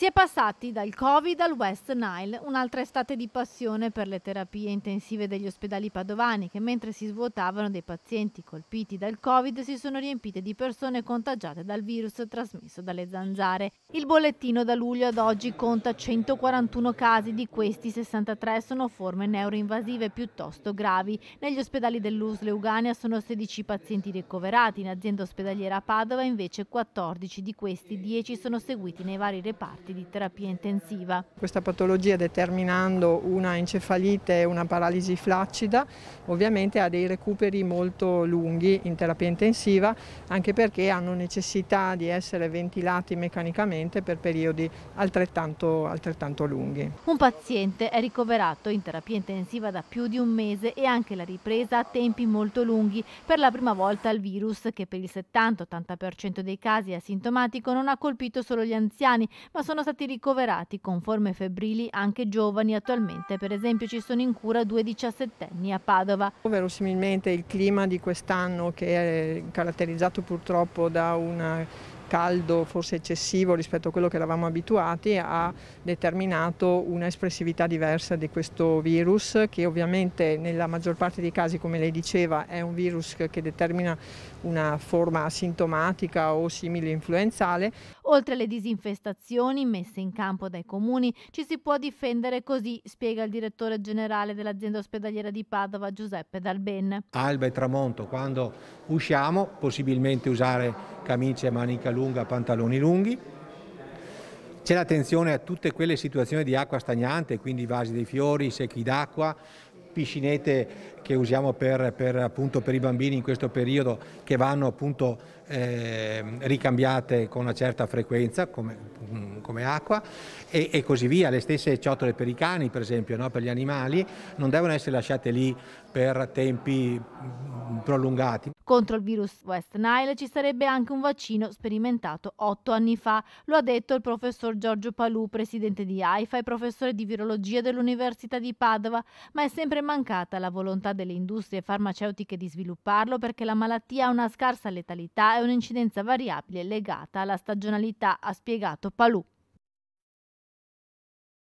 Si è passati dal Covid al West Nile, un'altra estate di passione per le terapie intensive degli ospedali padovani che mentre si svuotavano dei pazienti colpiti dal Covid si sono riempite di persone contagiate dal virus trasmesso dalle zanzare. Il bollettino da luglio ad oggi conta 141 casi, di questi 63 sono forme neuroinvasive piuttosto gravi. Negli ospedali dell'USL Eugania sono 16 pazienti ricoverati, in azienda ospedaliera Padova invece 14, di questi 10 sono seguiti nei vari reparti di terapia intensiva. Questa patologia determinando una encefalite e una paralisi flaccida ovviamente ha dei recuperi molto lunghi in terapia intensiva anche perché hanno necessità di essere ventilati meccanicamente per periodi altrettanto, altrettanto lunghi. Un paziente è ricoverato in terapia intensiva da più di un mese e anche la ripresa a tempi molto lunghi. Per la prima volta il virus, che per il 70-80% dei casi è asintomatico, non ha colpito solo gli anziani, ma sono sono stati ricoverati con forme febbrili anche giovani attualmente, per esempio ci sono in cura due diciassettenni a Padova. Verosimilmente il clima di quest'anno che è caratterizzato purtroppo da una caldo forse eccessivo rispetto a quello che eravamo abituati ha determinato un'espressività diversa di questo virus che ovviamente nella maggior parte dei casi come lei diceva è un virus che determina una forma asintomatica o simile influenzale. Oltre alle disinfestazioni messe in campo dai comuni ci si può difendere così spiega il direttore generale dell'azienda ospedaliera di Padova Giuseppe Dalben. Alba e tramonto quando usciamo possibilmente usare camicie a manica lunga pantaloni lunghi. C'è l'attenzione a tutte quelle situazioni di acqua stagnante, quindi vasi dei fiori, secchi d'acqua, piscinette che usiamo per, per, per, i bambini in questo periodo che vanno appunto eh, ricambiate con una certa frequenza come, come acqua e, e, così via. Le stesse ciotole per i cani per esempio, no? per gli animali, non devono essere lasciate lì per tempi prolungati. Contro il virus West Nile ci sarebbe anche un vaccino sperimentato otto anni fa, lo ha detto il professor Giorgio Palù, presidente di AIFA e professore di virologia dell'Università di Padova, ma è sempre mancata la volontà delle industrie farmaceutiche di svilupparlo perché la malattia ha una scarsa letalità e un'incidenza variabile legata alla stagionalità, ha spiegato Palù.